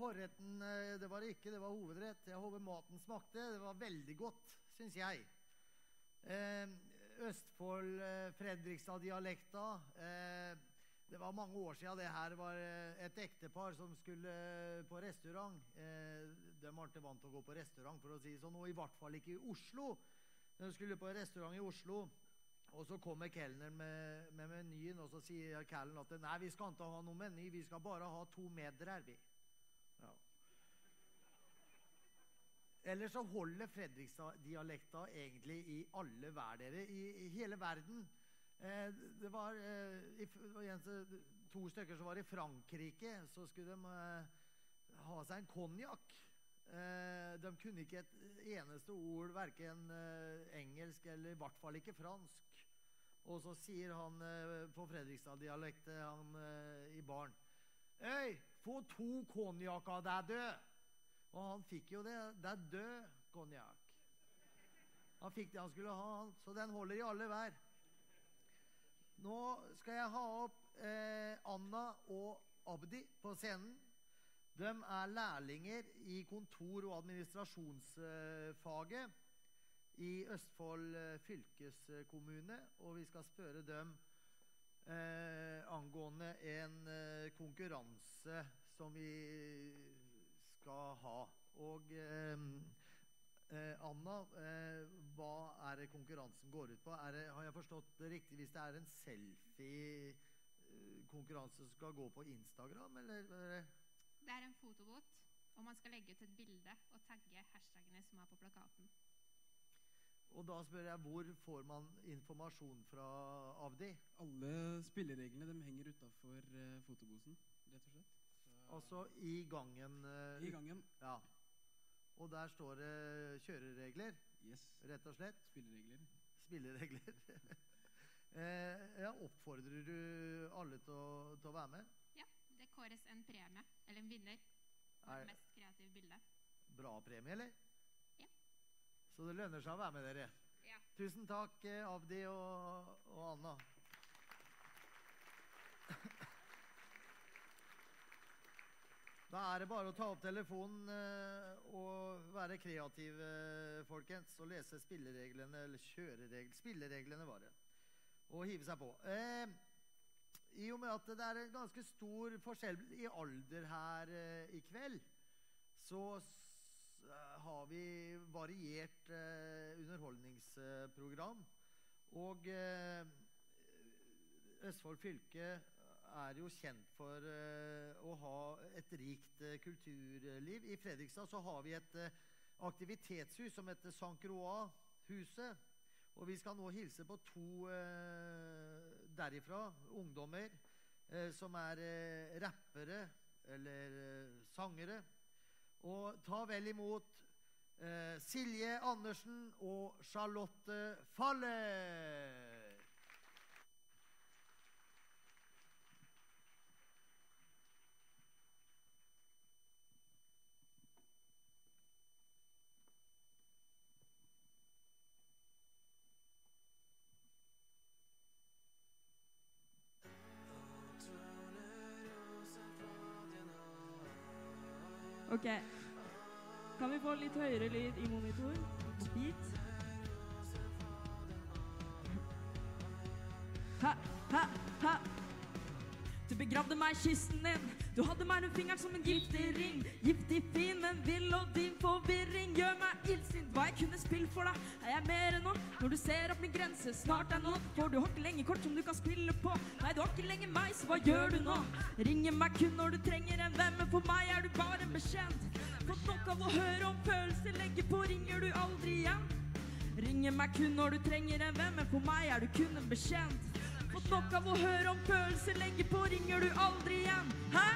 forretten eh, Det var det ikke, det var hovedrett. Jeg håper maten smakte. Det var veldig godt, syns jeg. Eh, Østfold, eh, det var mange år siden det her var et ektepar som skulle på restaurant. De var ikke vant til å gå på restaurant, for å si det sånn, og i hvert fall ikke i Oslo. De skulle på restaurant i Oslo. Og så kommer kelneren med, med menyen, og så sier kelneren at nei, vi skal ikke ha noe meny, vi skal bare ha to medrer, vi. Ja. Eller så holder Fredrikstad-dialekta egentlig i alle verdere i, i hele verden. Eh, det var, eh, i, to stykker som var i Frankrike. Så skulle de eh, ha seg en konjakk. Eh, de kunne ikke et eneste ord, verken eh, engelsk eller i hvert fall ikke fransk. Og så sier han eh, på Fredrikstad-dialekt, han i baren Øy, få to konjakker, av deg, død! Og han fikk jo det. Det er død konjakk. Han fikk det han skulle ha, så den holder i alle vær. Nå skal jeg ha opp eh, Anna og Abdi på scenen. De er lærlinger i kontor- og administrasjonsfaget i Østfold eh, fylkeskommune. Og vi skal spørre dem eh, angående en eh, konkurranse som vi skal ha. Og eh, eh, Anna, eh, hva er det konkurransen går ut på? Er det, har jeg forstått det riktig hvis det er en selfie-konkurranse som skal gå på Instagram, eller? Det er en fotobot, og man skal legge ut et bilde og tagge hashtagene som er på plakaten. Og da spør jeg hvor får man informasjon fra av de? Alle spillereglene de henger utafor fotobosen, rett og slett. Så, Altså i gangen? Uh, I gangen. Ja. Og der står det kjøreregler, Yes. rett og slett. Spilleregler. Spilleregler. eh, ja, oppfordrer du alle til å, til å være med? Ja, det kåres en premie, eller en vinner, for Er- mest kreative bilde. Bra premie, eller? Ja. Så det lønner seg å være med dere. Ja. Tusen takk, Abdi og, og Anna. Da er det bare å ta opp telefonen eh, og være kreativ, eh, folkens, og lese spillereglene, eller kjørereglene Spillereglene, var det. Og hive seg på. Eh, I og med at det er en ganske stor forskjell i alder her eh, i kveld, så eh, har vi variert eh, underholdningsprogram. Og Østfold fylke er jo kjent for eh, å ha et rikt eh, kulturliv. I Fredrikstad så har vi et eh, aktivitetshus som heter St. Croix-huset. Og vi skal nå hilse på to derifra, ungdommer, som er rappere eller sangere. Og ta vel imot Silje Andersen og Charlotte Faller. Ok. Kan vi få litt høyere lyd i monitor? Beat. Ha, ha, ha. Du begravde meg i kysten din. Du hadde meg rundt fingeren som en giftig ring. Giftig fin, men vill, og din forvirring gjør meg illsint. Hva jeg kunne spille for deg, er jeg mer enn nå. Når du ser at min grense snart er nådd, for du har ikke lenger kort som du kan spille på. Nei, du har ikke lenger meg, så hva gjør du nå? Ringer meg kun når du trenger en venn, men for meg er du bare en bekjent. Fått nok av å høre om følelser, legger på, ringer du aldri igjen. Ringer meg kun når du trenger en venn, men for meg er du kun en bekjent. Nok av å høre om følelser, legger på, ringer du aldri igjen. Hæ?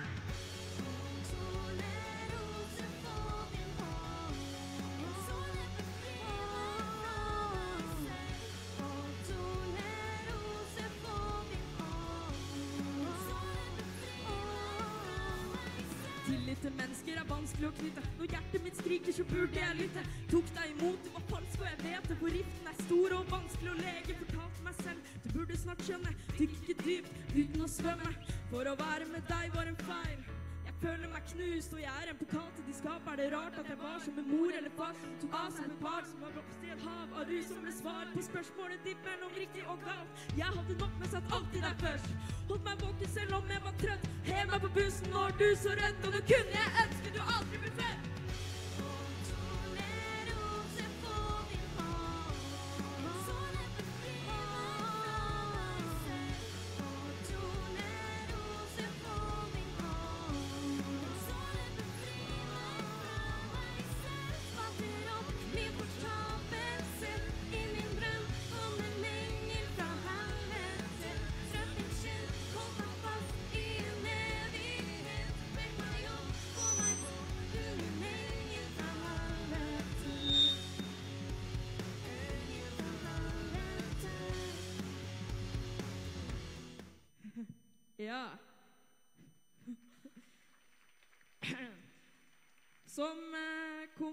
Meg og jeg er en pokal til de skap. Er det rart at jeg var som en mor eller far som tok av som en part som var blomst i et hav av rus som ble svar på spørsmålet ditt mellom riktig og galt. Jeg hadde nok, men satt alltid der først. Holdt meg våken selv om jeg var trøtt. Hev meg på bussen når du så rødt, og nå kunne jeg ønske du aldri ble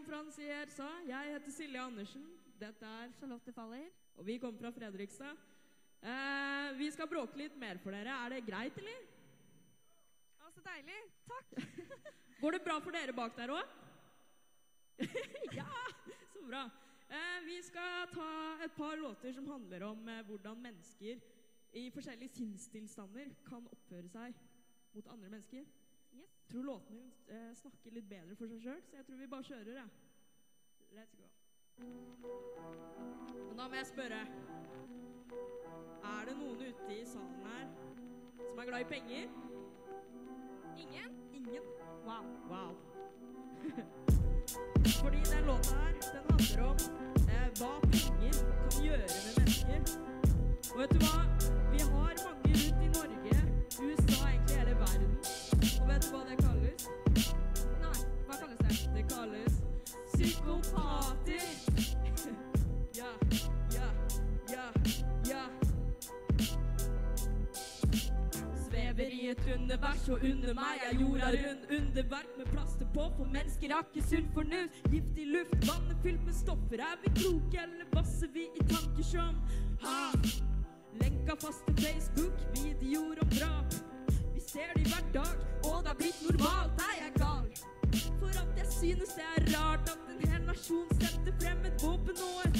konferansier sa, jeg heter Silje Andersen. Dette er Charlotte Faller. Og vi kommer fra Fredrikstad. Eh, vi skal bråke litt mer for dere. Er det greit, eller? Å, så deilig. Takk. Går det bra for dere bak der òg? ja, så bra. Eh, vi skal ta et par låter som handler om eh, hvordan mennesker i forskjellige sinnstilstander kan oppføre seg mot andre mennesker. Jeg tror låtene eh, snakker litt bedre for seg sjøl, så jeg tror vi bare kjører. Ja. Let's go. Men da må jeg spørre Er det noen ute i salen her som er glad i penger? Ingen? Ingen? Wow. wow. Fordi den låta her, den handler om eh, hva penger kan gjøre med mennesker. Og vet du hva? Vet hva det kalles? Nei. Hva kalles det? Det kalles psykopater. ja, ja, ja, ja. Svever i et univers, og under meg er jorda rund. Underverk med plaster på, for mennesker har ikke sunn fornuft. Giftig luft, vannet fylt med stoffer. Er vi kloke, eller vasser vi i tanker som ha? Lenka fast til Facebook, videoer om drap. Ser de hver dag, og det har blitt normalt. Er jeg gal? For at jeg synes det er rart at en hel nasjon setter frem et våpen og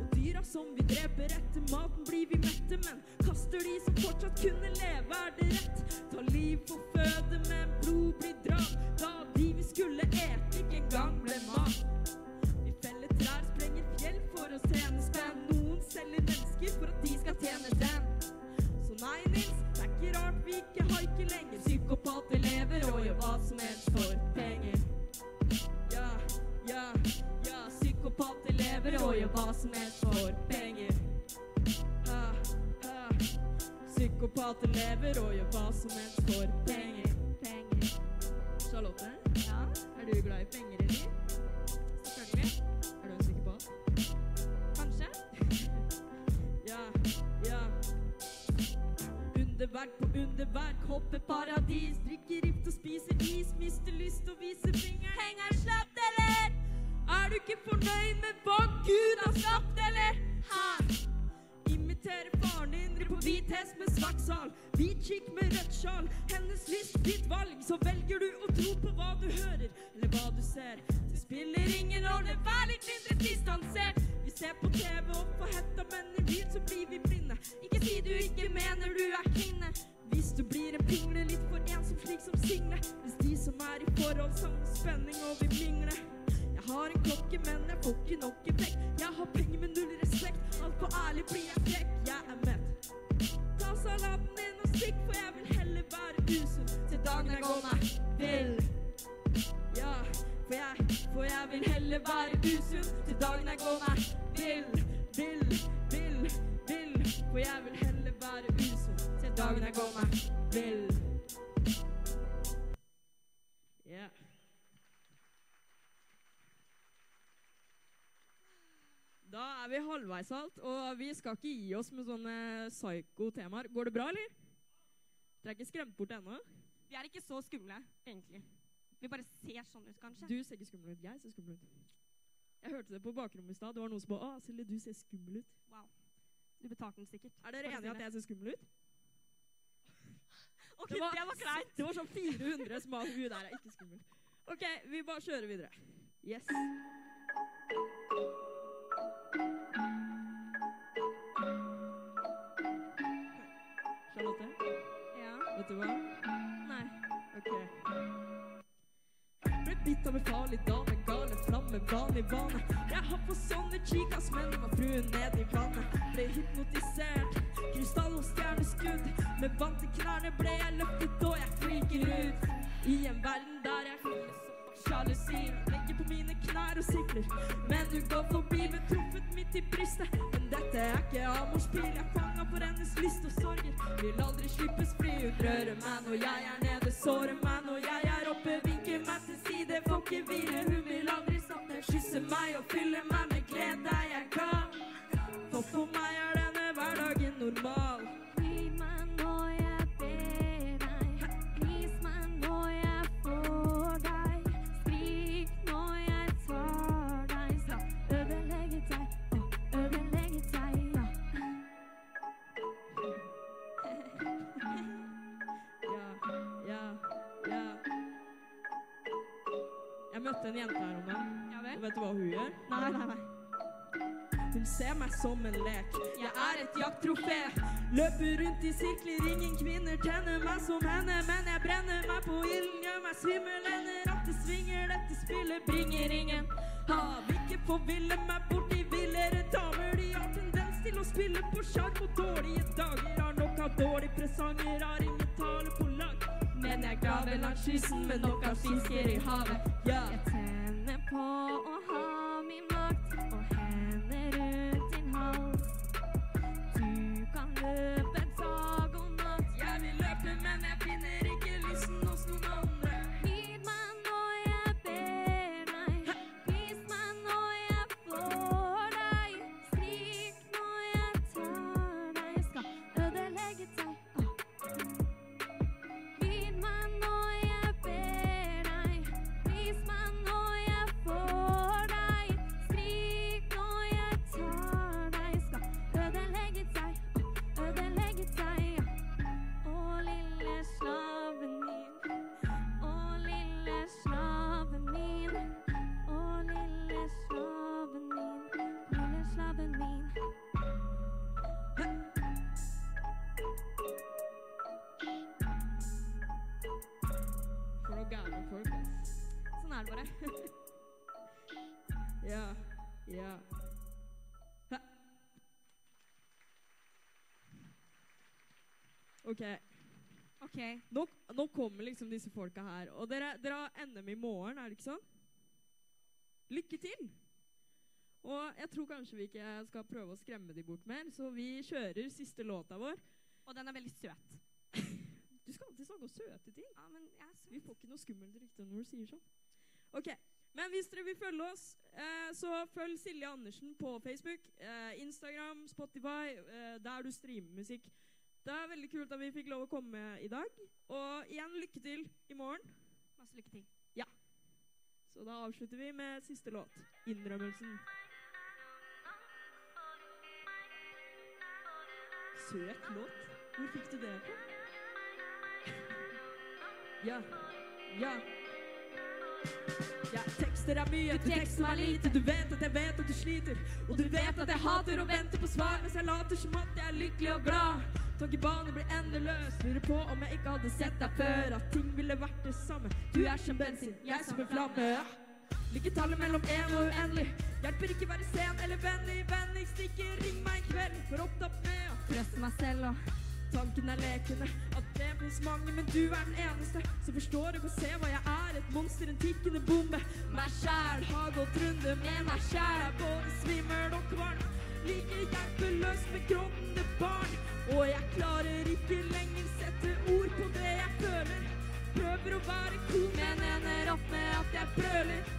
Og dyra som vi dreper etter maten, blir vi mette, men kaster de som fortsatt kunne leve, er det rett? Ta liv for føde, men blod blir drap. Da de vi skulle ete, ikke engang ble mat. Vi feller trær, sprenger fjell for å tjene spenn. Noen selger mennesker for at de skal tjene dem. Rart vi ikke haiker lenger. Psykopater lever og gjør hva som helst for penger. Ja, ja, ja, psykopater lever og gjør hva som helst for penger. Ha, ha. Psykopater lever og gjør hva som helst for penger. Penger. Charlotte, Ja, er du glad i penger, eller? Underverk på underverk, hopper paradis, drikker rift og spiser is, mister lyst og viser fingeren. Henger slapt, eller? Er du ikke fornøyd med hva Gud har skapt, eller? Ha! Imiterer faren din, på hvit hest med svart sal. Hvit chick med rødt sjal. Hennes lyst, ditt valg. Så velger du å tro på hva du hører, eller hva du ser. Det spiller ingen rolle, vær litt mindre distansert. Vi ser på TV og på hetta, men i byen så blir vi blinde. Du ikke mener du er kvinne. Hvis du blir en pingle, litt for ensom slik som single. Hvis de som er i forhold savner spenning og vil mingle. Jeg har en klokke, men jeg får ikke nok effekt. Jeg har penger med null respekt. Altfor ærlig blir jeg frekk. Jeg er mett. Ta salaten din og stikk, for jeg vil heller være usunn til dagen jeg går meg vill. Ja, for jeg, for jeg vil heller være usunn til dagen jeg går meg vill. Vill, vill, vill. For jeg vil heller dagen jeg går meg vill. Yeah. Da er vi halvveis alt, og vi skal ikke gi oss med sånne psyko-temaer. Går det bra, eller? Dere er ikke skremt bort ennå? Vi er ikke så skumle, egentlig. Vi bare ser sånn ut, kanskje. Du ser ikke skummel ut. Jeg ser skummel ut. Jeg hørte det på bakrommet i stad. Det var noen som ba Å, Silje, du ser skummel ut. Wow. Du betalte den sikkert. Er dere enige i at jeg ser skummel ut? Ok, det var, kleint. Det var sånn 400 som var Hun der er ikke skummel. OK, vi bare kjører videre. Yes. Charlotte, Ja. vet du hva? Nei. Ok. Bitt av en farlig dame, gale flamme, vanlig vane. Jeg har fått sånne chicas, men var fruen ned i vannet. Ble hypnotisert, krystall og stjerneskudd. Med vann til knærne ble jeg løftet, og jeg freaker ut. I en verden der jeg føler som sjalusi. Legger på mine knær og sikler. Men du går forbi med truffet midt i brystet. Men dette er ikke Amors jeg fanga for hennes lyst og sorger. Vil aldri slippes fri, hun rører meg når jeg er nede, sårer meg når jeg er oppe. Vinker meg til side, får ikke hvile. Hun vil aldri savne, kysse meg og fylle meg med glede jeg kan. For for meg er denne hverdagen normal. Jeg møtte en jente her om dagen. Ja Og vel? vet du hva hun gjør? Nei, nei, nei. Hun ser meg som en lek. Jeg er et jakttrofé. Løper rundt i sirkler, ingen kvinner tenner meg som henne. Men jeg brenner meg på ilden, gjør meg svimmel. Ender at det svinger, dette spillet bringer ingen hav. Ikke forville meg bort i villere damer. De har tendens til å spille på sjarm på dårlige dager. Har nok av dårlige presanger, har ingen tale på lag. Men jeg graver langs kysten med noe fisker i havet. Ja. Jeg tenner på Nå, nå kommer liksom disse folka her. Og dere, dere har NM i morgen, er det ikke sånn? Lykke til! Og jeg tror kanskje vi ikke skal prøve å skremme de bort mer, så vi kjører siste låta vår. Og den er veldig søt. Du skal alltid snakke om søte ting. Ja, men jeg er søt. Vi får ikke noe skummelt rykte når du sier sånn. Ok, Men hvis dere vil følge oss, eh, så følg Silje Andersen på Facebook, eh, Instagram, Spotify, eh, der du streamer musikk. Det er veldig kult at vi fikk lov å komme i dag. Og igjen lykke til i morgen. Masse lykke til. Ja. Så da avslutter vi med siste låt, 'Innrømmelsen'. Søt låt. Hvor fikk du det fra? Ja, ja. Ja, tekster er mye, du tekster meg lite. Du vet at jeg vet at du sliter. Og du vet at jeg hater å vente på svar mens jeg later som at jeg er lykkelig og glad. Tankebanen blir endeløs. Lurer på om jeg ikke hadde sett deg før. At ting ville vært det samme. Du er som bensin, jeg som en flamme. Lykketallet mellom en og uendelig. Hjelper ikke være sen eller vennlig. Vennligst ikke ring meg en kveld. For opptatt med å Trøste meg selv og Tanken er lekende, at det finnes mange, men du er den eneste som forstår og kan se hva jeg er. Et monster, en tikkende bombe. Meg sjæl har gått runde med meg sjæl. Er både svimmel og kvalm. Like hjelpeløs med gråtende barn. Og jeg klarer ikke lenger sette ord på det jeg føler. Prøver å være cool, men ender opp med at jeg brøler.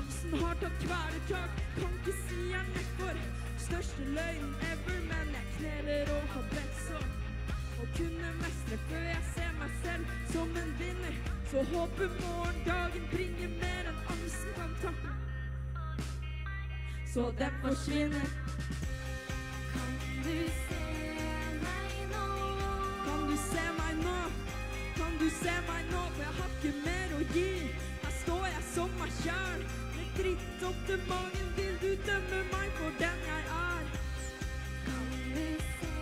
Angsten har tatt kvelertak, kan ikke si jeg nedfor. Største løgnen ever, men jeg kneler og har bedt så. Å kunne mestre før jeg ser meg selv som en vinner. Så håper morgendagen bringer mer enn angsten kan ta. Så den forsvinner. Kan du se nå? Kan du se meg nå? For jeg har ikke mer å gi. Her står jeg som meg sjæl. Med dritt til magen vil du dømme meg for den jeg er. Kan du se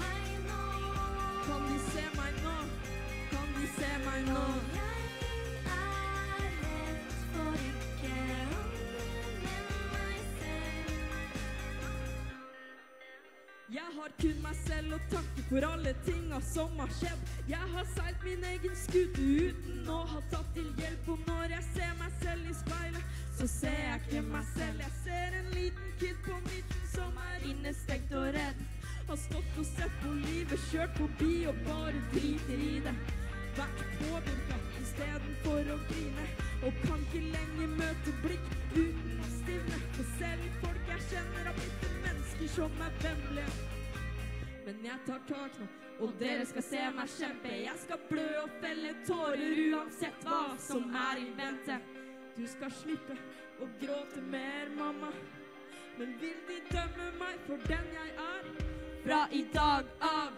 meg nå? Kan du se meg nå? Kan du se meg nå? Jeg er redd for ikke Jeg har kun meg selv å takke for alle tinga som har skjedd. Jeg har seilt min egen skute uten å ha tatt til hjelp. Og når jeg ser meg selv i speilet, så ser jeg ikke meg selv. Jeg ser en liten kid på midten som er innestengt og redd. Har stått og sett på livet, kjørt forbi og bare driter i det. Vært påvirka istedenfor å grine. Og kan ikke lenger møte blikk uten å stivne. For selv folk jeg kjenner, har blitt til mennesker som er vemmelige. Men jeg tar tak nå, og dere skal se meg kjempe. Jeg skal blø og felle tårer uansett hva som er i vente. Du skal slippe å gråte mer, mamma. Men vil de dømme meg for den jeg er? Fra i dag av.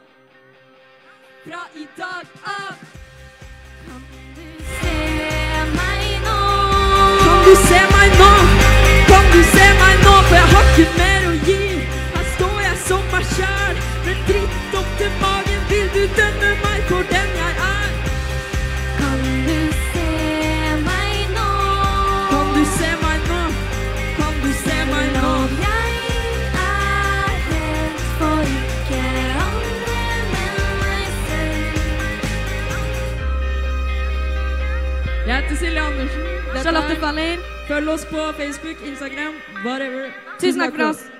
Fra i dag av. Kan du se meg nå? Kan du se meg nå? Kan du se meg nå? For jeg har ikke mer meg sjæl. Med dritt opp til magen vil du dømme meg for den jeg er. Kan du se meg nå? Kan du se meg nå? Kan du se meg nå? Jeg er redd for ikke andre, men meg selv. Jeg heter Silje Andersen. Charlotte er- Faller. Følg oss på Facebook, Instagram, whatever. Tusen takk for oss.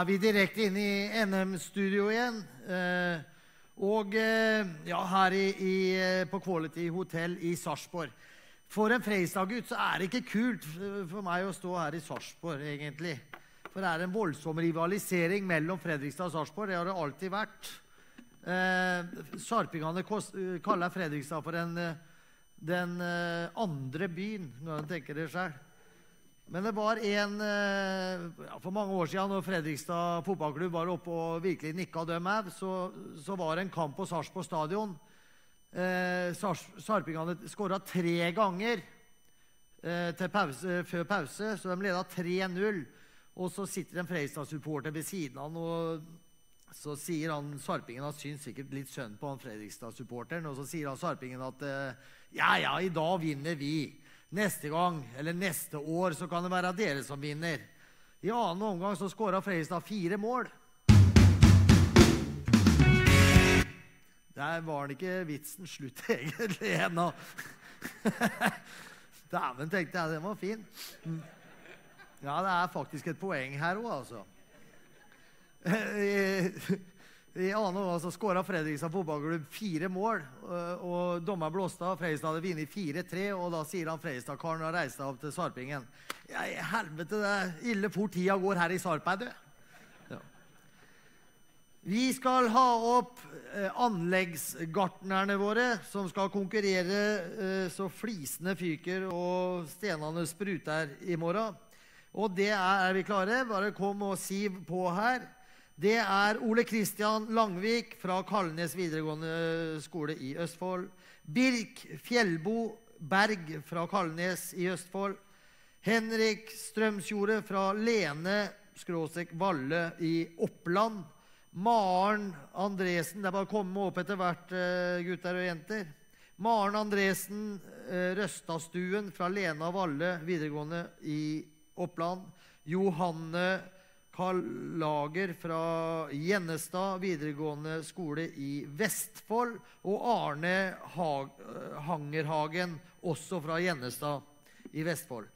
Er vi direkte inne i NM-studio igjen. Eh, og eh, ja, her i, i, eh, på Quality Hotel i Sarpsborg. For en Freistad-gutt så er det ikke kult for meg å stå her i Sarpsborg, egentlig. For det er en voldsom rivalisering mellom Fredrikstad og Sarpsborg. Det har det alltid vært. Eh, Sarpingene kaller Fredrikstad for eh, den eh, andre byen, når de tenker det sjøl. Men det var en eh, ja, For mange år siden, når Fredrikstad fotballklubb var oppe og virkelig nikka dem av, så, så var det en kamp på Sarpsborg stadion. Eh, Sarpingene skåra tre ganger eh, pause, før pause, så de leda 3-0. Og så sitter en Fredrikstad-supporter ved siden av han, og så sier han Sarpingen han syns sikkert litt synd på han Fredrikstad-supporteren. Og så sier han Sarpingen at eh, ja, ja, i dag vinner vi. Neste gang, eller neste år, så kan det være dere som vinner. I annen omgang så skåra Fredrikstad fire mål. Der var det ikke vitsen slutt, egentlig, ennå. Dæven, tenkte jeg. Den var fin. Mm. Ja, det er faktisk et poeng her òg, altså. I, annen omgang så skåra Fredrikstad fotballklubb fire mål. Og, Dommeren dommer blåste av. Fredrikstad hadde vunnet 4-3, og da sier han Fredrikstad-karen og reiser opp til Sarpingen. Ja, i helvete, det er ille fort tida går her i Sarp, er du. Ja. Vi skal ha opp eh, anleggsgartnerne våre, som skal konkurrere eh, så flisene fyker og stenene spruter i morgen. Og det er, er vi klare? Bare kom og siv på her. Det er Ole Kristian Langvik fra Kalnes videregående skole i Østfold. Birk Fjellbo Berg fra Kalnes i Østfold. Henrik Strømsjorde fra Lene skråstrek Valle i Oppland. Maren Andresen Det er bare å komme opp etter hvert, eh, gutter og jenter. Maren Andresen Røstastuen Røstadstuen fra Lena Valle videregående i Oppland. Johanne Kallager fra Gjennestad videregående skole i Vestfold. Og Arne Hag Hangerhagen, også fra Gjennestad i Vestfold.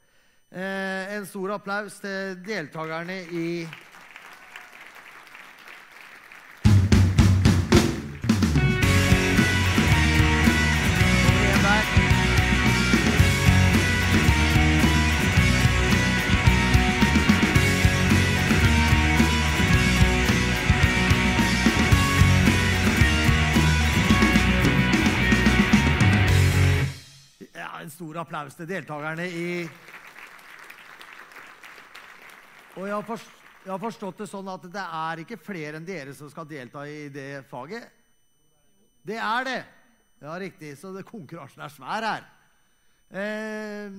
Eh, en stor applaus til deltakerne i stor applaus til deltakerne i Og jeg har, forstått det sånn at det er ikke flere enn dere som skal delta i det faget? Det er det! Ja, riktig. Så det, konkurransen er svær her. Eh,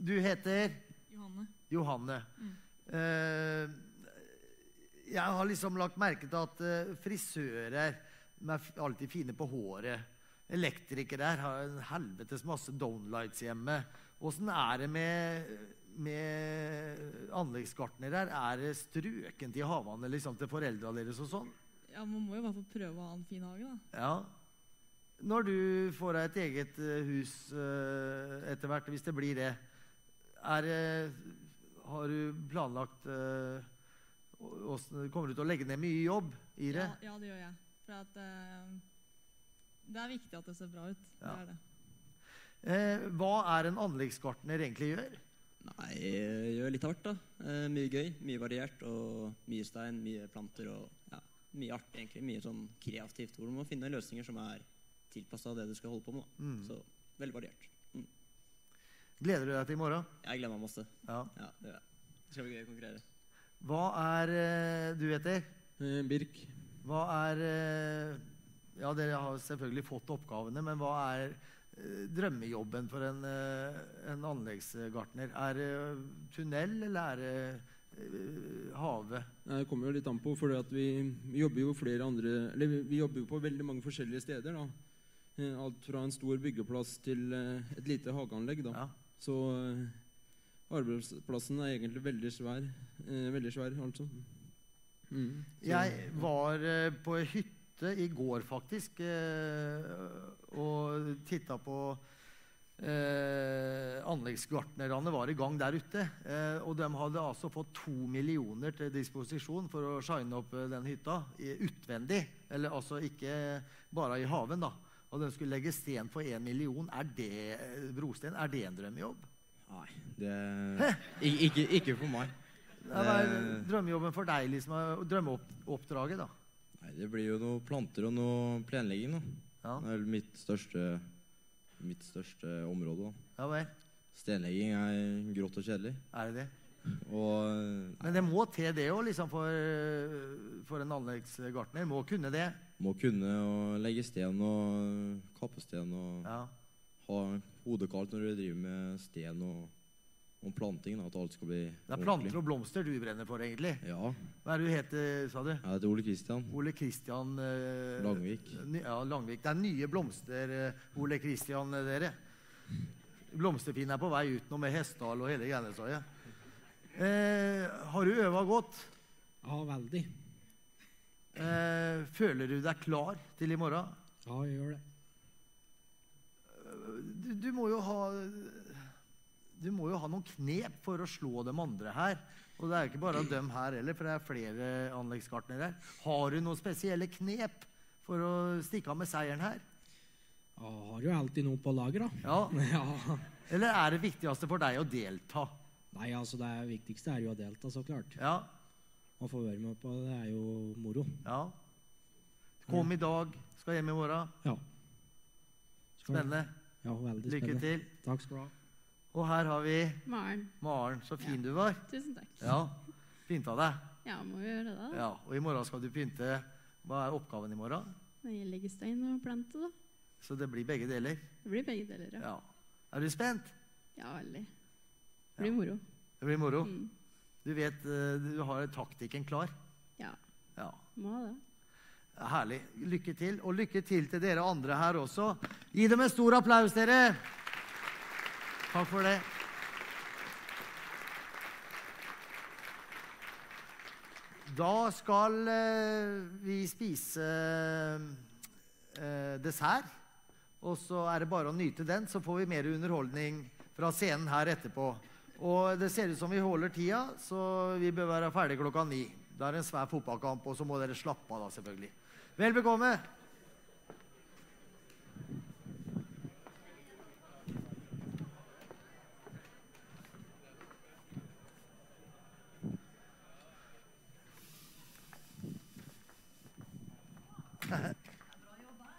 du heter Johanne. Johanne. Eh, jeg har liksom lagt merke til at eh, frisører de er alltid fine på håret. Elektrikere her har en helvetes masse downlights hjemme. Åssen er det med, med anleggsgartnere her? Er det strøkent i havene liksom, til foreldra deres og sånn? Ja, Man må jo i hvert fall prøve å ha en fin hage, da. Ja. Når du får deg et eget eh, hus eh, etter hvert, hvis det blir det, er, har du planlagt eh, Kommer du til å legge ned mye jobb i det? Ja, ja, det gjør jeg. For at eh, det er viktig at det ser bra ut. Ja. Det er det. Eh, hva er en anleggsgartner egentlig gjør? Nei, jeg gjør litt hardt, da. Eh, mye gøy, mye variert og mye stein, mye planter og ja, mye artig, egentlig. Mye sånn kreativt hvor du må finne løsninger som er tilpassa det du skal holde på med. da. Mm. Så veldig variert. Mm. Gleder du deg til i morgen? Jeg gleder meg masse. Ja. Ja, det. Det skal bli gøy å konkurrere. Hva er eh, du heter? Eh, Birk. Hva er eh, Ja, dere har selvfølgelig fått oppgavene, men hva er eh, drømmejobben for en, eh, en anleggsgartner? Er det tunnel, eller er det eh, havet? Det kommer jo litt an på, for vi, vi jobber jo flere andre Eller vi, vi jobber jo på veldig mange forskjellige steder. da. Alt fra en stor byggeplass til et lite hageanlegg. da. Ja. Så arbeidsplassen er egentlig veldig svær. Eh, veldig svær, altså. Mm. Jeg var på ei hytte i går, faktisk, eh, og titta på eh, Anleggsgartnerne var i gang der ute. Eh, og de hadde altså fått to millioner til disposisjon for å shine opp eh, den hytta utvendig. Eller altså ikke bare i haven, da. Og de skulle legge sten for én million. Er det eh, brosten? Er det en drømmejobb? Nei, det Ik ikke, ikke for meg. Det er Eh. drømmejobben for deg? liksom, Drømmeoppdraget, da? Nei, Det blir jo noen planter og noe plenlegging. da. Ja, Det er vel mitt største, mitt største område. da. ja vel. Stenlegging er grått og kjedelig. Er det det? Og Men det må til det òg, liksom, for, for en anleggsgartner. Må kunne det. må kunne å legge sten og kappe sten og Ja. ha hodet kaldt når du driver med sten og, og plantingen. At alt skal bli Det er planter og blomster du brenner for, egentlig. Ja. Hva er det du heter, sa du? Jeg heter Ole Kristian. Ole Kristian eh, Langvik. Ja, Langvik. Det er nye blomster, eh, Ole Kristian, eh, dere. Blomsterfinn er på vei ut nå med Hessdal og hele Grennesøya. Eh, har du øva godt? Ja, veldig. Eh, føler du deg klar til i morgen? Ja, jeg gjør det. du, du må jo ha Du må jo ha noen knep for å slå de andre her. Og det er jo ikke bare dem her heller, for det er flere anleggsgartnere her. Har du noen spesielle knep for å stikke av med seieren her? Jeg har jo alltid noe på lager, da. Ja. Ja. Eller er det viktigste for deg å delta? Nei, altså det viktigste er jo å delta, så klart. Ja. Å få være med på det er jo moro. ja. Kom i dag, skal hjem i morgen. Ja. Spennende. Ja, veldig spennende. Lykke til. Takk skal du ha. Og her har vi Maren, Maren. Så fin du var. tusen takk. Ja. Pynta deg. Ja, må vi gjøre det. Ja. Og i morgen skal du pynte. Hva er oppgaven i morgen? Jeg legger stein og plante, da. Så det blir begge deler. Det blir begge deler, ja. Ja. Er du spent? Ja, veldig. Det blir moro. Det blir moro. Mm. Du vet eh, du har taktikken klar. Ja, Ja. må det. Herlig. Lykke til. Og lykke til til dere andre her også. Gi dem en stor applaus, dere! Takk for det. Da skal eh, vi spise eh, dessert. Og så er det bare å nyte den, så får vi mer underholdning fra scenen her etterpå. Og det ser ut som vi holder tida, så vi bør være ferdig klokka ni. Det er en svær fotballkamp, og så må dere slappe av, da, selvfølgelig. Vel bekomme!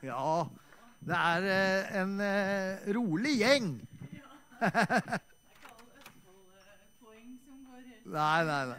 Ja, det er eh, en eh, rolig gjeng. Nei, nei, nei.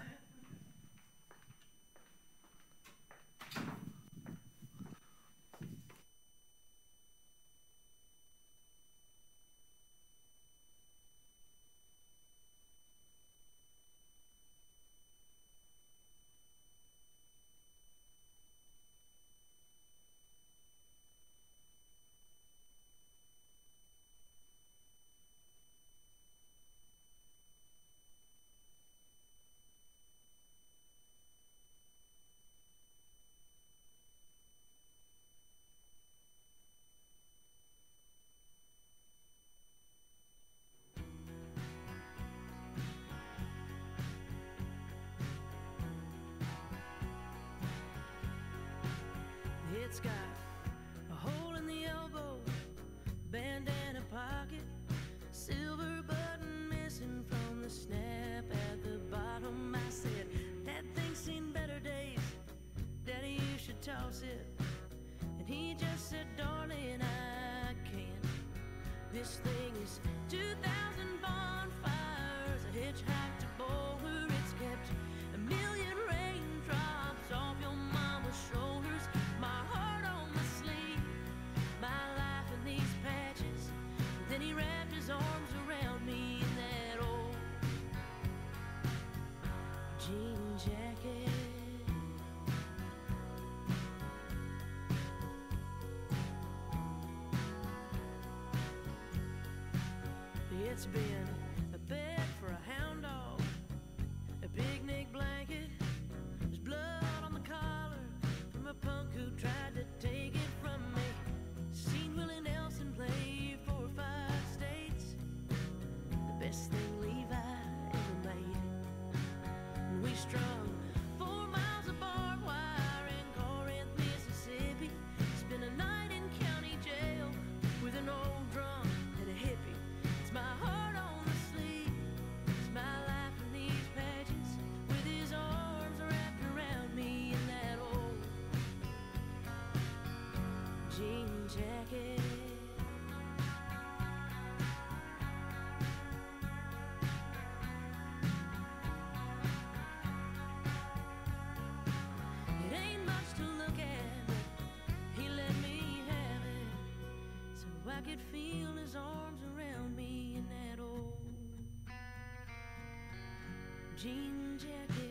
It's been 情节给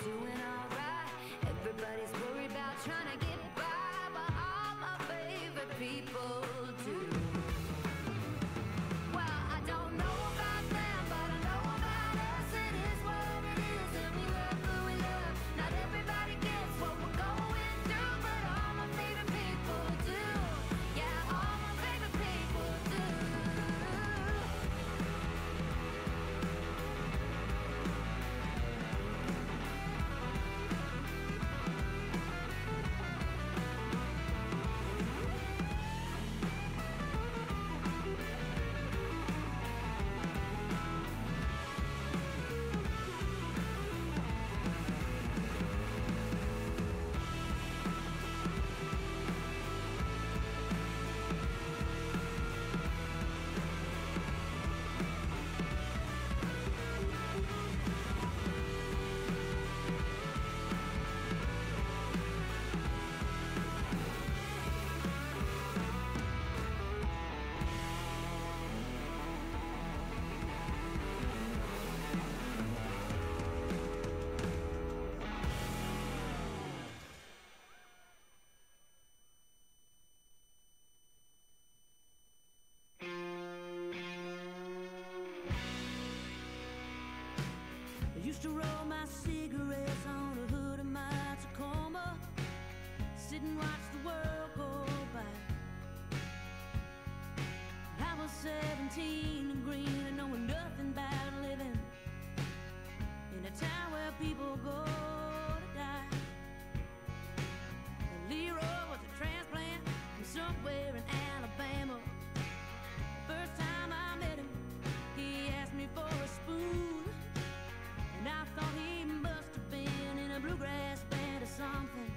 doing alright. Everybody's worried about trying to get by, but all my favorite people. To roll my cigarettes on the hood of my Tacoma, sit and watch the world go by. I was 17 and green and knowing nothing about living in a town where people go to die. And Leroy was a transplant from somewhere in bluegrass band or something.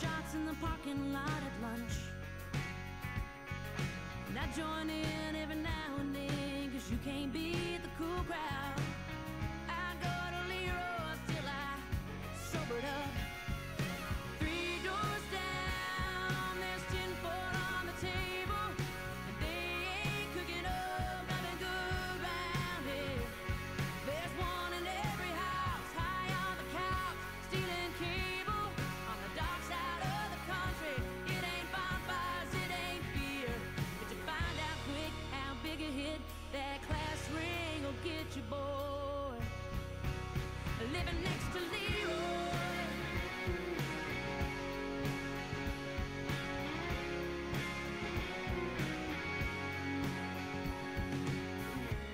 Shots in the parking lot at lunch. And I join in every now and then, cause you can't beat the cool crowd. Boy. Living next to Leroy.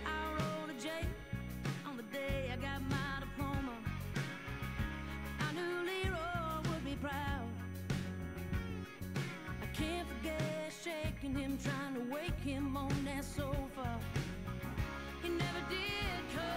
I to jail on the day I got my diploma. I knew Leroy would be proud. I can't forget shaking him, trying to wake him on that sofa. He never did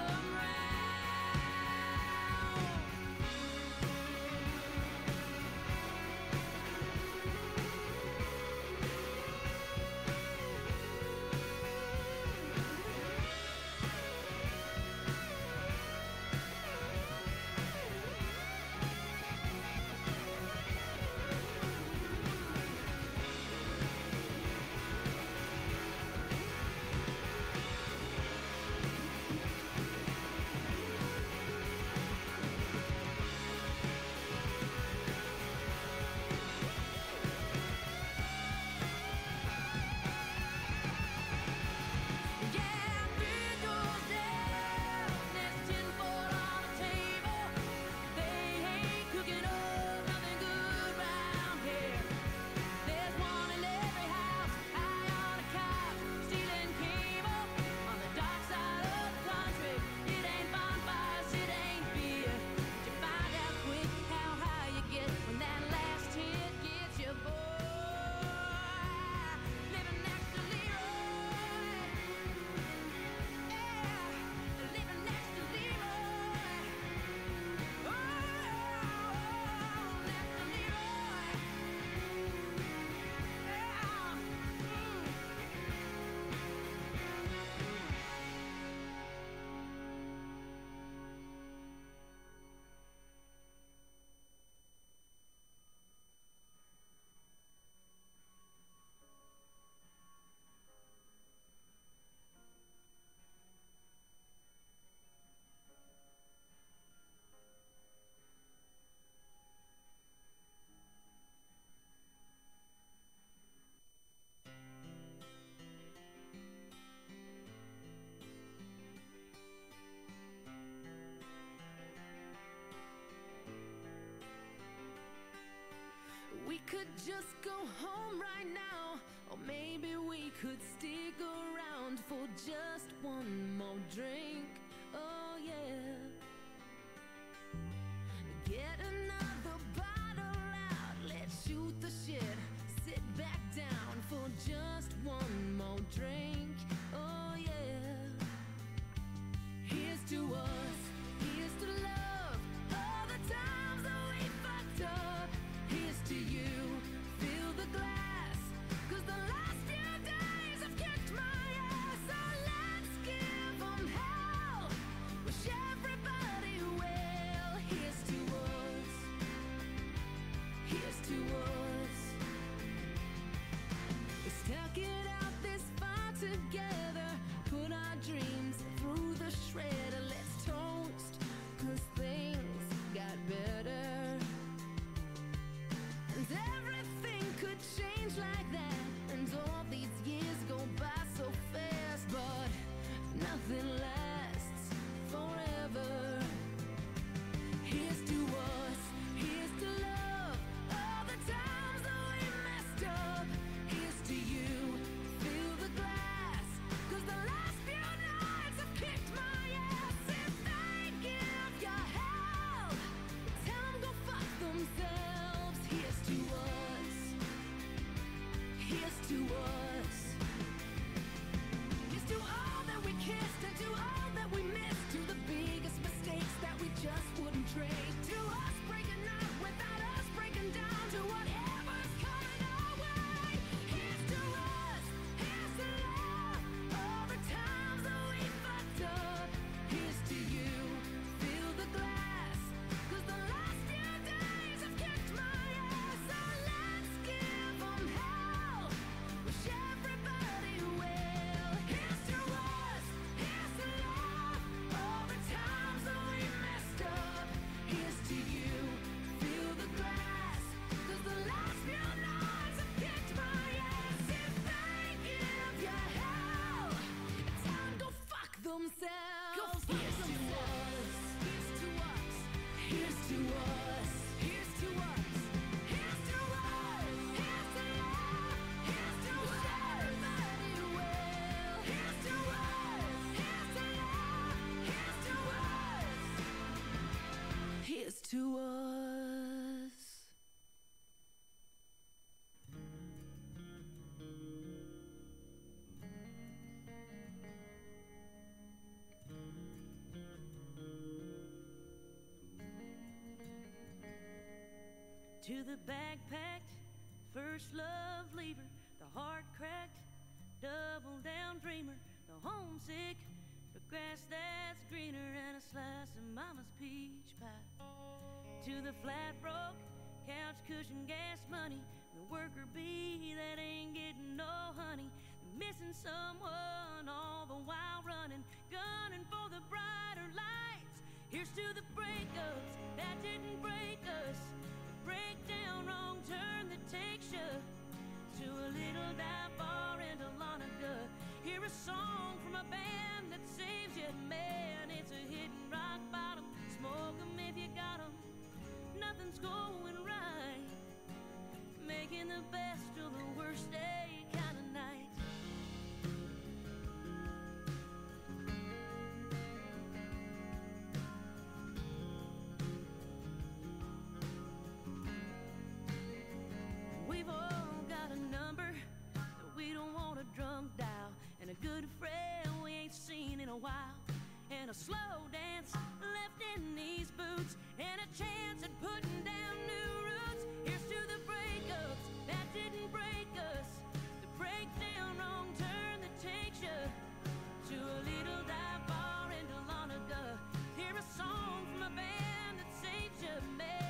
To the backpacked, first love leaver, the heart cracked, double down dreamer, the homesick, for grass that's greener, and a slice of mama's peach pie. To the flat broke, couch cushion, gas money, the worker bee that ain't getting no honey, missing someone all the while running, gunning for the brighter lights. Here's to the breakups that didn't break us break down, wrong turn that takes you to a little dive bar in Dahlonega. Hear a song from a band that saves you, man. It's a hidden rock bottom. Smoke 'em if you got 'em. Nothing's going right. Making the best of the worst days. a while, and a slow dance left in these boots, and a chance at putting down new roots. Here's to the breakups that didn't break us, the breakdown wrong turn that takes you to a little dive bar in Dahlonega. Hear a song from a band that saves you, babe.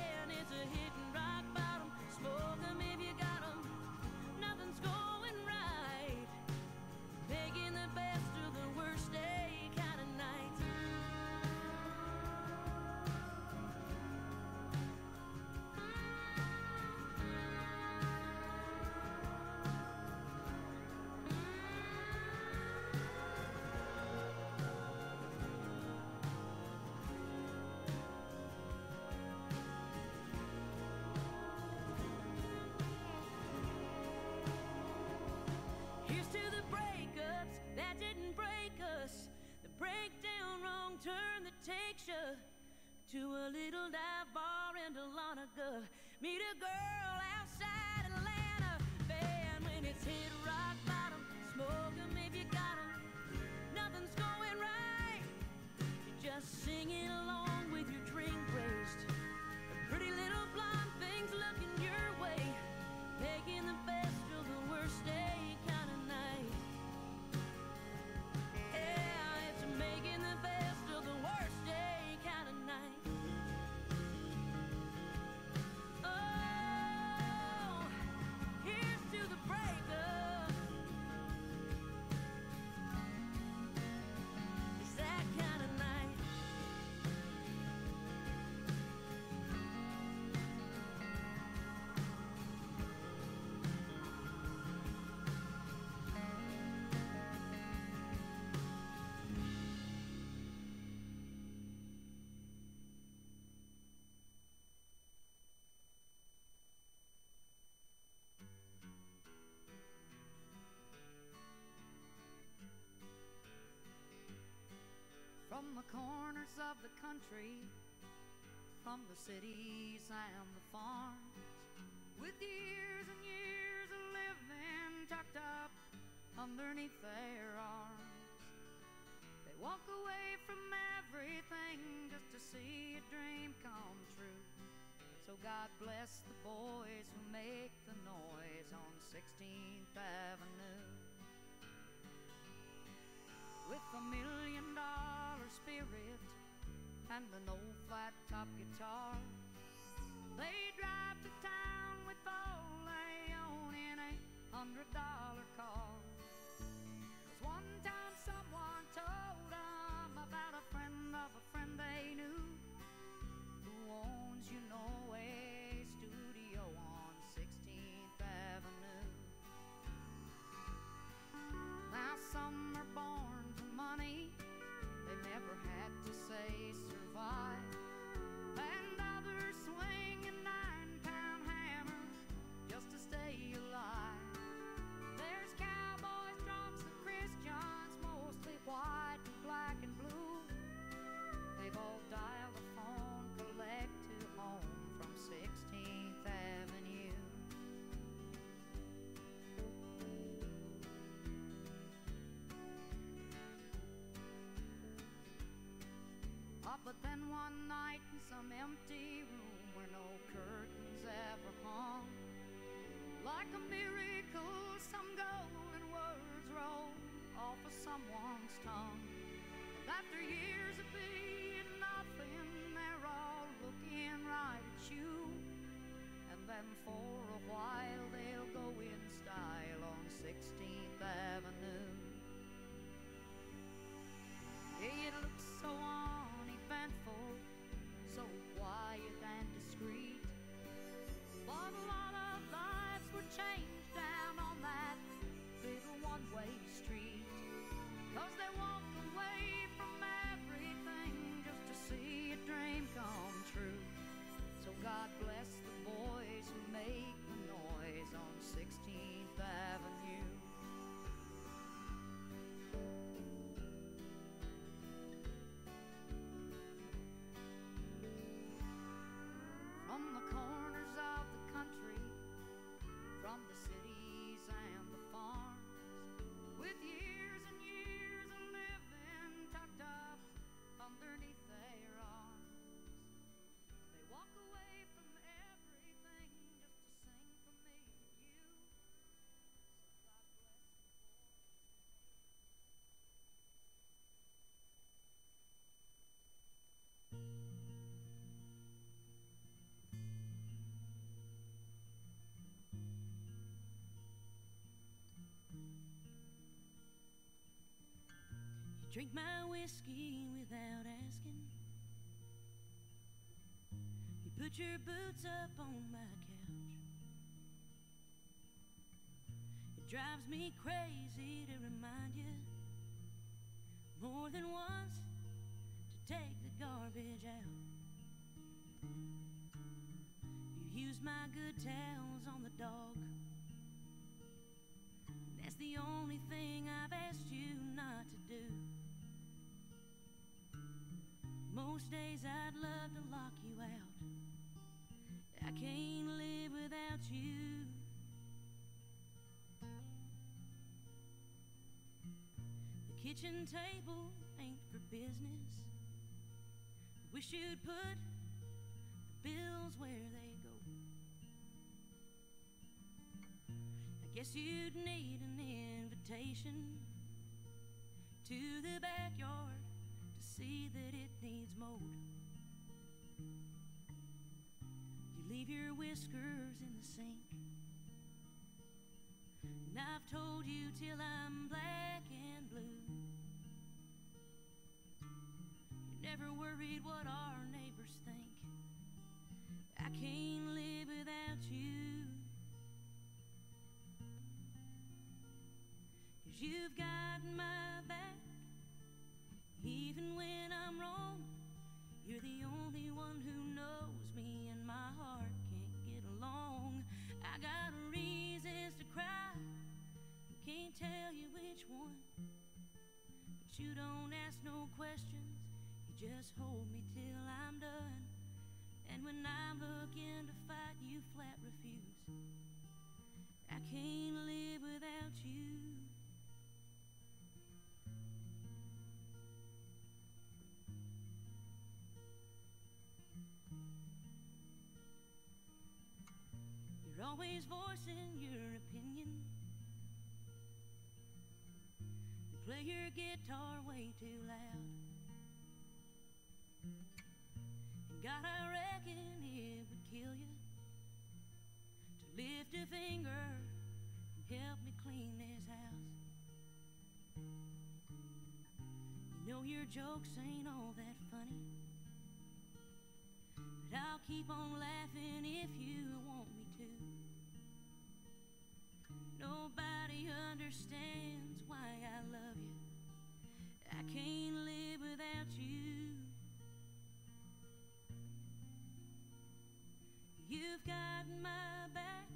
To a little dive bar in Dahlonega. Meet a girl outside Atlanta. Band when it's hit rock bottom. Smoke 'em if you got 'em. Nothing's going right. You're just singing along with your drink raised. Pretty little blonde From the corners of the country, from the cities and the farms, with years and years of living tucked up underneath their arms. They walk away from everything just to see a dream come true. So God bless the boys who make the noise on 16th Avenue with a million dollar spirit and an old flat top guitar. They drive to town with all they own in a hundred dollar car. 'Cause one time someone told them about a friend of a friend they knew who owns, you know, a studio on 16th Avenue. Now some are born money, they never had to say survive. Oh, but then one night in some empty room where no curtains ever hung, like a miracle, some golden words rolled off of someone's tongue. And after years of being nothing, they're all looking right at you. Drink my whiskey without asking. You put your boots up on my couch. It drives me crazy to remind you more than once to take the garbage out. You use my good towels on the dog. That's the only thing I've asked you not to do. Most days I'd love to lock you out. I can't live without you. The kitchen table ain't for business. Wish you'd put the bills where they go. I guess you'd need an invitation to the backyard see that it needs mowed. You leave your whiskers in the sink. And I've told you till I'm black and blue. You're never worried what our neighbors think. I can't live without you. Cause you've got my back. Even when I'm wrong, you're the only one who knows me, and my heart can't get along. I got reasons to cry, can't tell you which one. But you don't ask no questions, you just hold me till I'm done. And when I'm looking to fight, you flat refuse. I can't live without you. Always voicing your opinion. You play your guitar way too loud. And God, I reckon it would kill you to lift a finger and help me clean this house. You know your jokes ain't all that funny. But I'll keep on laughing if you Nobody understands why I love you. I can't live without you. You've got my back,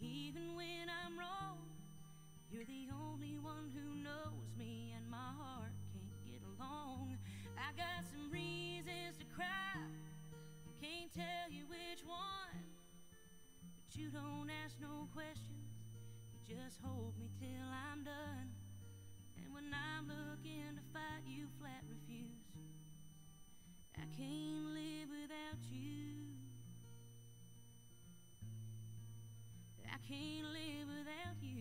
even when I'm wrong. You're the only one who knows me, and my heart can't get along. I got some reasons to cry, can't tell you which one. But you don't ask no questions, just hold me till I'm done. And when I'm looking to fight, you flat refuse. I can't live without you. I can't live without you.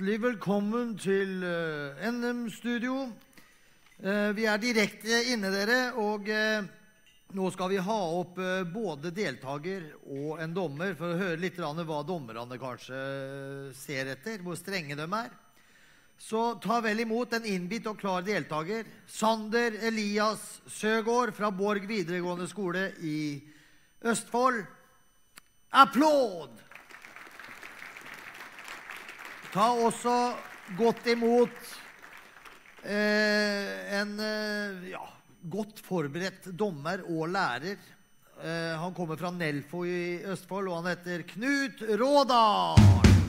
Hjertelig velkommen til eh, NM-studio. Eh, vi er direkte inne, dere, og eh, nå skal vi ha opp både deltaker og en dommer for å høre litt hva dommerne kanskje ser etter, hvor strenge de er. Så ta vel imot en innbitt og klar deltaker. Sander Elias Søgaard fra Borg videregående skole i Østfold. Applaud! Ta også godt imot eh, en eh, ja, godt forberedt dommer og lærer. Eh, han kommer fra Nelfo i Østfold, og han heter Knut Rådal.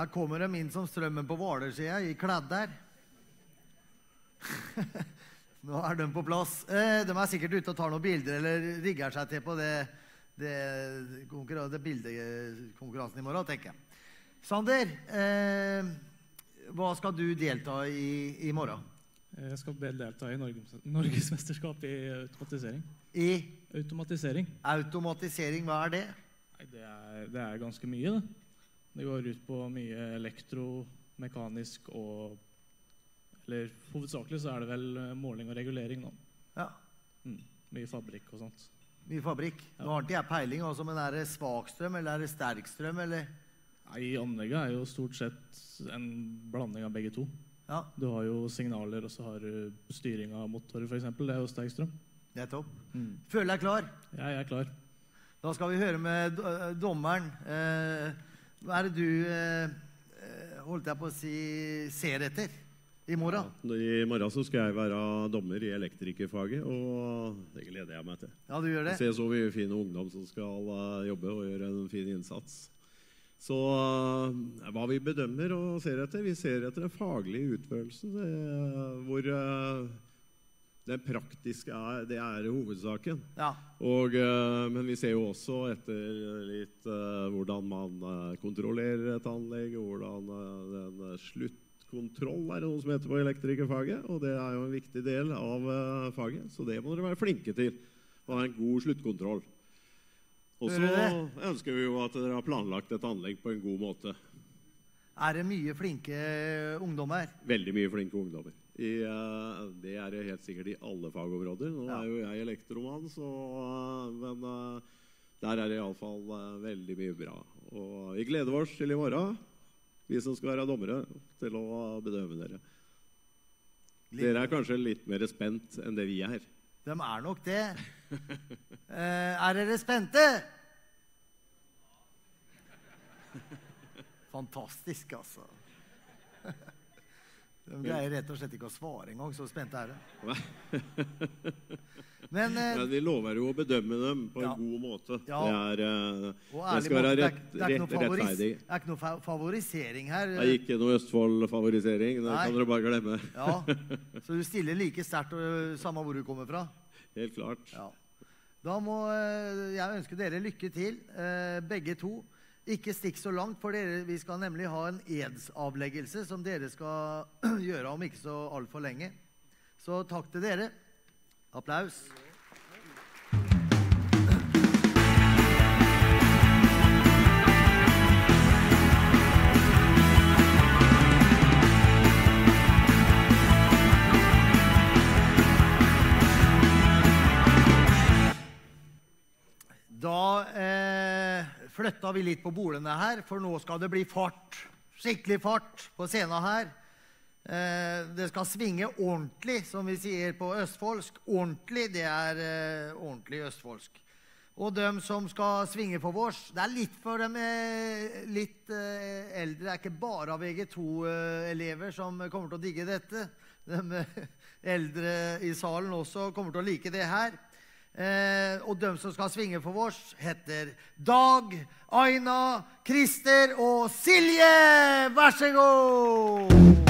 Her kommer de inn som strømmen på Hvaler-sida, i kledder. Nå er de på plass. Eh, de er sikkert ute og tar noen bilder eller rigger seg til på det, det, det bildekonkurransen i morgen, tenker jeg. Sander, eh, hva skal du delta i i morgen? Jeg skal delta i Norges, Norgesmesterskap i automatisering. I Automatisering. automatisering, hva er det? Nei, det, er, det er ganske mye, det. Det går ut på mye elektro, mekanisk og Eller hovedsakelig så er det vel eh, måling og regulering nå. Ja. Mm, mye fabrikk og sånt. Mye fabrikk. Nå har ikke jeg peiling, også, men er det svakstrøm eller er det sterkstrøm, eller? Nei, Anlegget er jo stort sett en blanding av begge to. Ja. Du har jo signaler, og så har du styring av motorer, f.eks. Det er jo sterk strøm. Nettopp. Mm. Føler deg klar? Jeg er klar. Da skal vi høre med eh, dommeren. Eh, hva er det du eh, eh, holdt jeg på å si ser etter i morgen? I morgen så skal jeg være dommer i elektrikerfaget, og det gleder jeg meg til. Ja, du gjør det? Se så mye fin ungdom som skal eh, jobbe og gjøre en fin innsats. Så hva vi bedømmer og ser etter? Vi ser etter den faglige utførelsen, hvor det praktiske er, det er hovedsaken. Ja. Og, eh, men vi ser jo også etter litt eh, hvordan man eh, kontrollerer et anlegg, og hvordan den sluttkontroll er det noe som heter på elektrikerfaget. Og det er jo en viktig del av faget, så det må dere være flinke til. Å ha en god sluttkontroll. Og så ønsker vi jo at dere har planlagt et anlegg på en god måte. Er det mye flinke ungdommer? Veldig mye flinke ungdommer. I, uh, det er det helt sikkert i alle fagområder. Nå er jo jeg elektromann, så, eh, men uh, der er det iallfall uh, veldig mye bra. Og vi gleder oss til i morgen, vi som skal være dommere, til å bedømme dere. Dere er kanskje litt mer spent enn det vi er. De er nok det. Eh, er dere spente? Fantastisk, altså. De greier rett og slett ikke å svare engang, så spente er de. Men, eh, Men vi lover jo å bedømme dem på Ja. en god måte. Ja. Det, er, eh, det skal være det er- rett, det er rett, rettferdig. Det er ikke noe favorisering her. Det er ikke noe Østfold-favorisering. Det Nei. kan dere bare glemme. Ja, Så du stiller like sterkt, samme hvor du kommer fra? Helt klart. Ja. Da må øh, jeg ønske dere lykke til, øh, begge to. Ikke stikk så langt, for dere, vi skal nemlig ha en edsavleggelse som dere skal gjøre om ikke så altfor lenge. Så takk til dere. Applaus. Da flytta vi litt på bolene her, for nå skal det bli fart. Skikkelig fart på scenen her. Eh, det skal svinge ordentlig, som vi sier på østfoldsk. Ordentlig, det er eh, ordentlig østfoldsk. Og de som skal svinge for vårs Det er litt for dem eh, litt eldre. Det er ikke bare VG2-elever som kommer til å digge dette. De eldre i salen også kommer til å like det her. Eh, og de som skal svinge for vårs, heter Dag, Aina, Christer og Silje! Vær så god!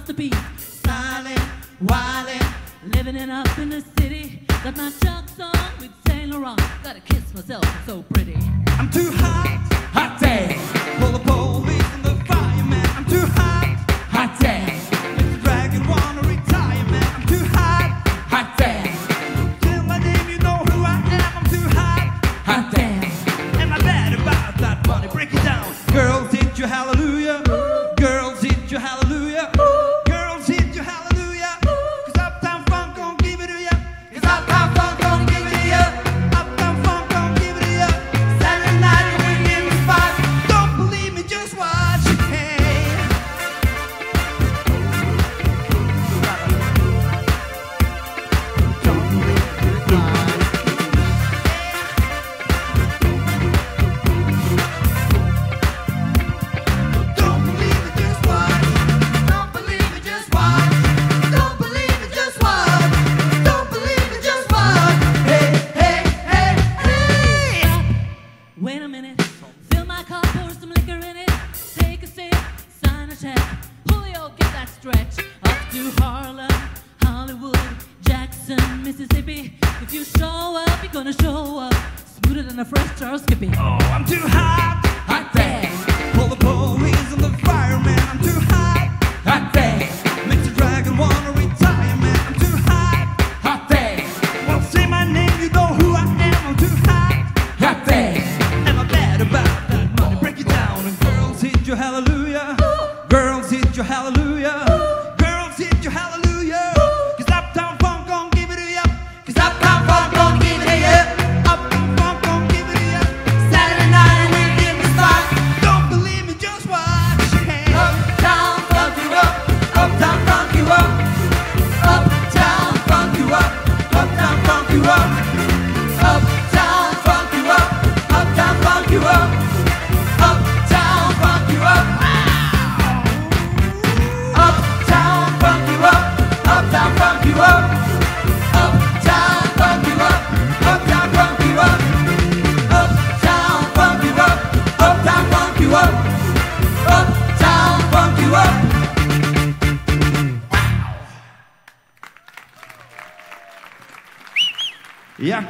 must be silent, wilding, living it up in the city. Got my chucks on with Saint Laurent. Gotta kiss myself, I'm so pretty. I'm too hot, hot day. Pull the police and the fireman. I'm too hot, hot day.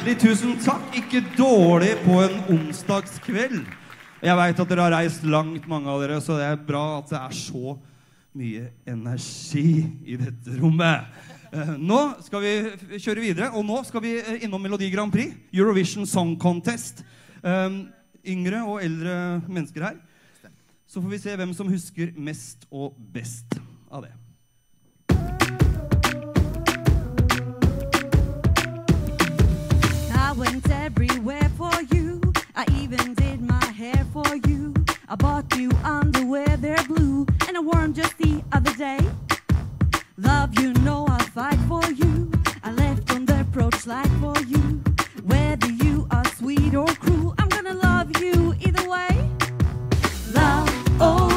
hjertelig tusen takk. Ikke dårlig på en onsdagskveld. Jeg veit at dere har reist langt, mange av dere, så det er bra at det er så mye energi i dette rommet. Eh, nå skal vi kjøre videre, og nå skal vi eh, innom Melodi Grand Prix. Eurovision Song Contest. Eh, yngre og eldre mennesker her. Så får vi se hvem som husker mest og best av det. I went everywhere for you. I even did my hair for you. I bought you underwear, they're blue, and I wore them just the other day. Love, you know I fight for you. I left on the approach light for you. Whether you are sweet or cruel, I'm gonna love you either way. Love, oh.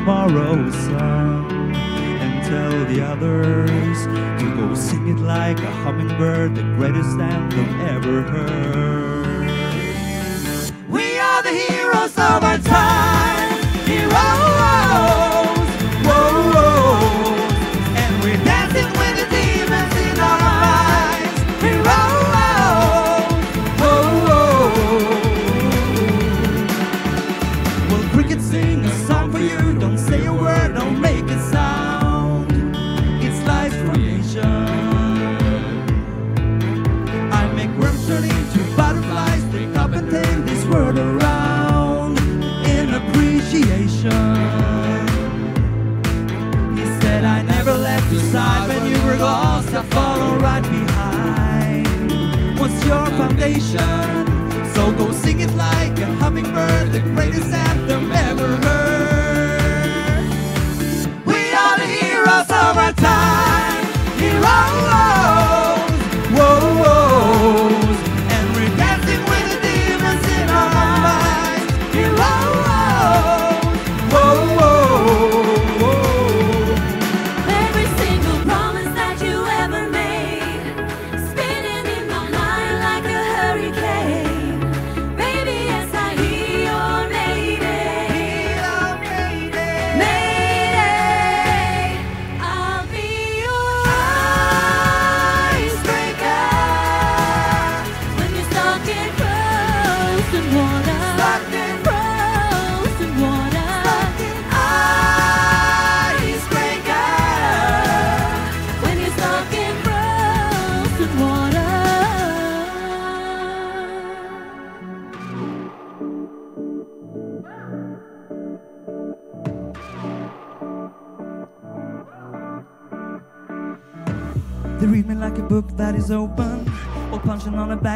tomorrow's sun and tell the others to go sing it like a hummingbird, the greatest anthem ever heard.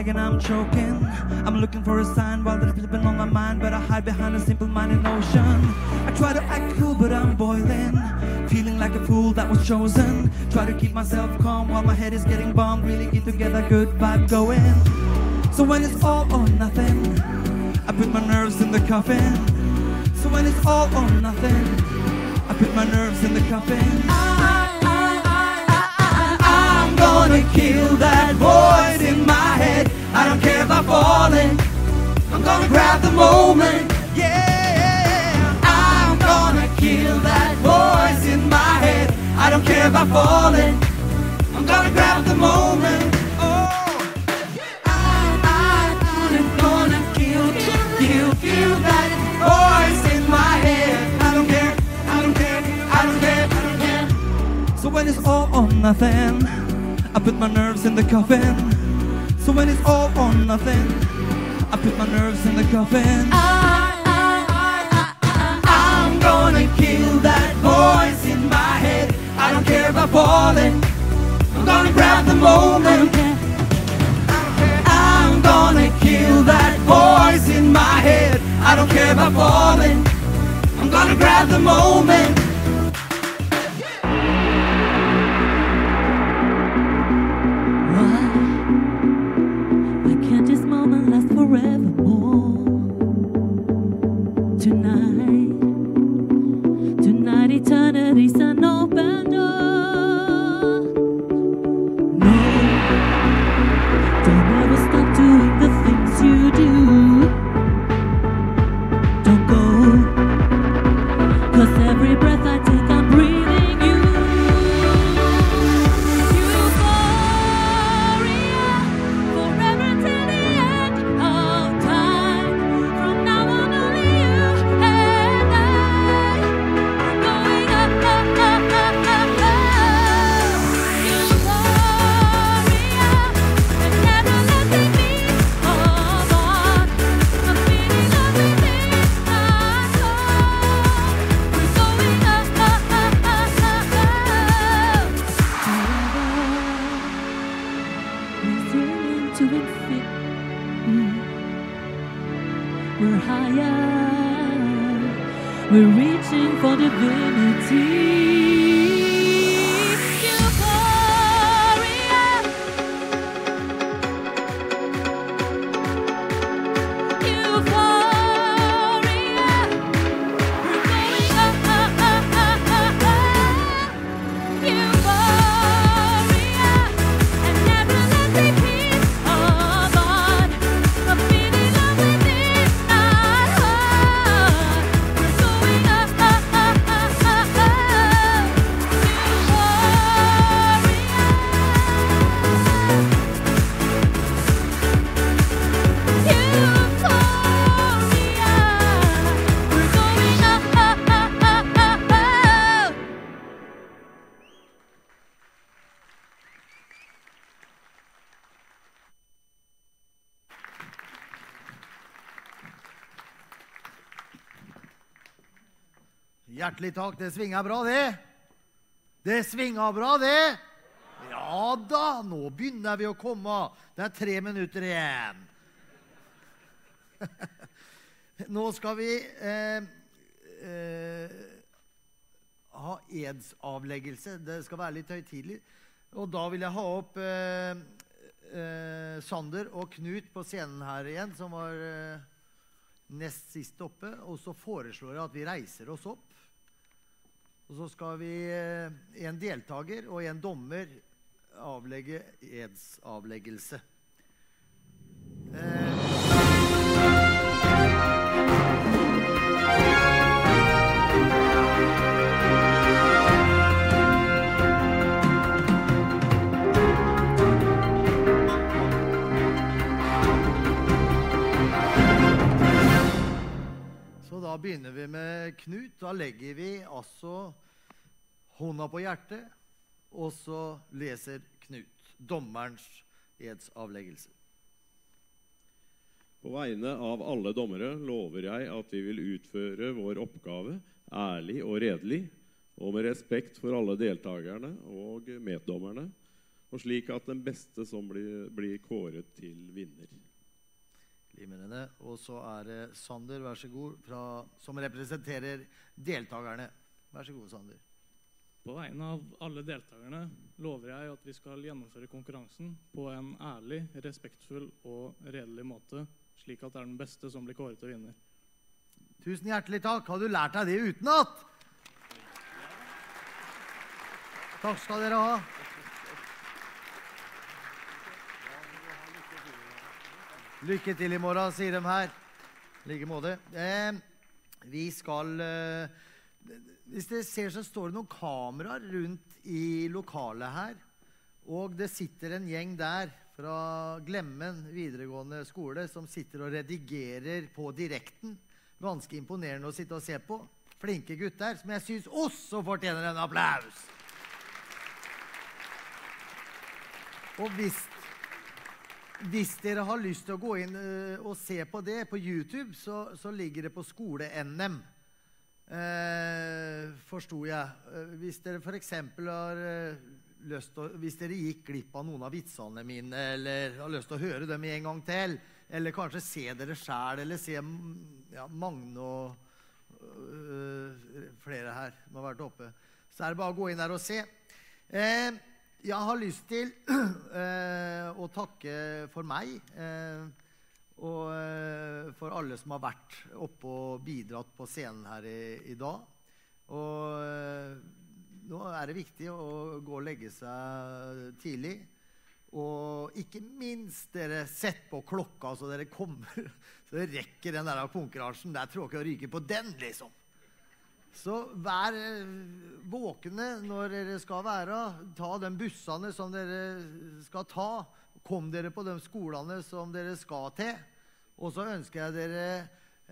And I'm choking. I'm looking for a sign while they're flipping on my mind, but I hide behind a simple-minded notion. I try to act cool, but I'm boiling. Feeling like a fool that was chosen. Try to keep myself calm while my head is getting bombed. Really get together, good vibe going. So when it's all or nothing, I put my nerves in the coffin. So when it's all or nothing, I put my nerves in the coffin. I grab the moment. Yeah, I'm gonna kill that voice in my head. I don't care if I fall falling. I'm gonna grab the moment. Yeah, I'm gonna kill that voice in my head. I don't care if I fall falling, I'm gonna grab the moment. Oh, I'm gonna kill, kill, kill that voice in my head. I don't care, I don't care, I don't care, I don't care. So when it's all or nothing, I put my nerves in the coffin. So when it's all or nothing, I put my nerves in the coffin. I'm gonna kill that voice in my head. I don't care about falling. I'm gonna grab the moment. I'm gonna kill that voice in my head. I don't care about falling. I'm gonna grab the moment. Hjertelig takk. Det svinga bra, det. Det svinga bra, det. Ja da, nå begynner vi å komme. Det er tre minutter igjen. Nå skal vi eh, eh, ha edsavleggelse. Det skal være litt høytidelig. Og da vil jeg ha opp eh, eh, Sander og Knut på scenen her igjen, som var eh, nest sist oppe. Og så foreslår jeg at vi reiser oss opp. Og så skal vi, eh, en deltaker og en dommer, avlegge edsavleggelse. Så da begynner vi med Knut. Da legger vi altså hånda på hjertet, og så leser Knut dommerens edsavleggelse. På vegne av alle dommere lover jeg at vi vil utføre vår oppgave ærlig og redelig, og med respekt for alle deltakerne og meddommerne, Og slik at den beste som blir, blir kåret til vinner. Glimrende. Og så er det Sander, vær så god, fra, som representerer deltakerne. Vær så god, Sander. På vegne av alle deltakerne lover jeg at vi skal gjennomføre konkurransen på en ærlig, respektfull og redelig måte, slik at det er den beste som blir kåret til vinner. Tusen hjertelig takk. Har du lært deg det utenat? Takk skal dere ha. Lykke til i morgen, sier de her. I like måte. Eh, vi skal eh, Hvis dere ser, så står det noen kameraer rundt i lokalet her. Og det sitter en gjeng der fra Glemmen videregående skole som sitter og redigerer på direkten. Ganske imponerende å sitte og se på. Flinke gutter som jeg syns også fortjener en applaus. Og hvis, hvis dere har lyst til å gå inn eh, og se på det på YouTube, så, så ligger det på Skole-NM. Eh, Forsto jeg. Eh, hvis dere f.eks. har eh, lyst til Hvis dere gikk glipp av noen av vitsene mine, eller har lyst til å høre dem en gang til, eller kanskje se dere sjæl, eller se mm, ja, Magne og øh, flere her som har vært oppe, så er det bare å gå inn der og se. Eh, jeg har lyst til eh, å takke for meg. Eh, og eh, for alle som har vært oppe og bidratt på scenen her i, i dag. Og eh, nå er det viktig å gå og legge seg tidlig. Og ikke minst dere sett på klokka så dere kommer Så dere rekker den der konkurransen. Det er tråkig å ryke på den, liksom. Så vær eh, våkne når dere skal være. Ta de bussene som dere skal ta. Kom dere på de skolene som dere skal til. Og så ønsker jeg dere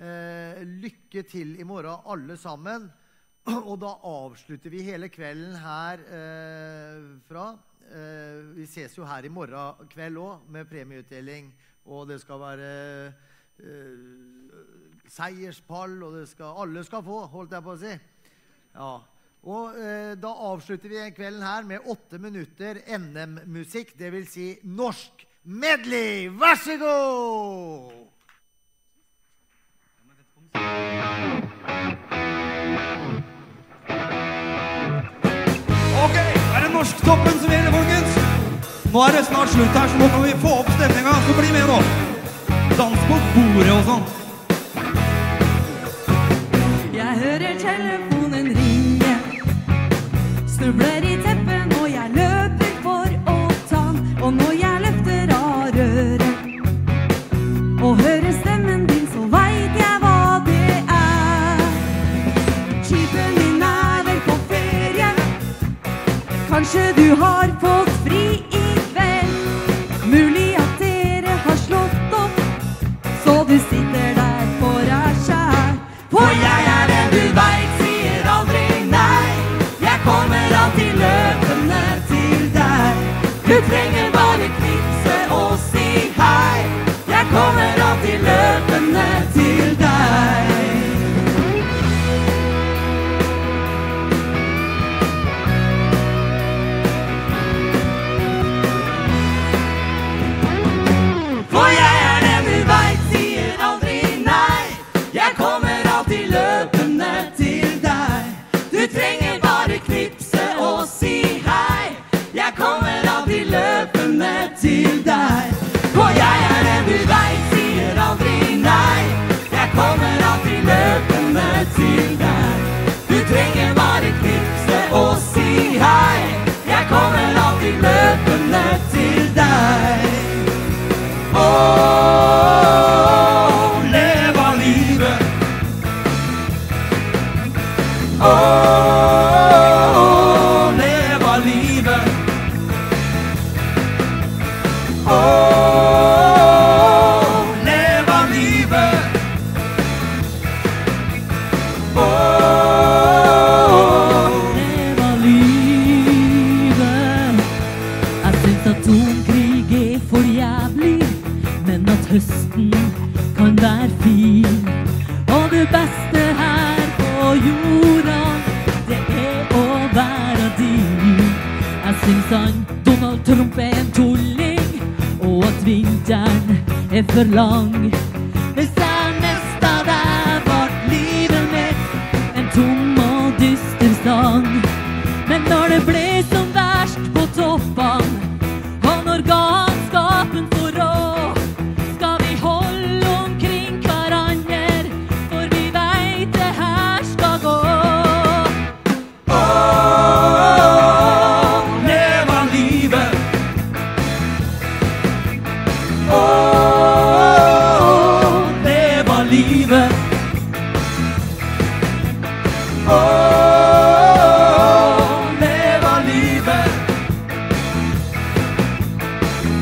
eh, lykke til i morgen, alle sammen. Og da avslutter vi hele kvelden her eh, fra. Eh, vi ses jo her i morgen kveld òg med premieutdeling. Og det skal være eh, seierspall, og det skal, alle skal få, holdt jeg på å si. Ja. Og eh, da avslutter vi kvelden her med åtte minutter NM-musikk, dvs. Si norsk medley. Vær så god! Ok, er det norsktoppen som gjelder, folkens? Nå er det snart slutt her, så nå kan vi få opp stemninga. Så bli med nå. Dans på bordet og sånn. Jeg hører telefonen. Snubler i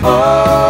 Oh.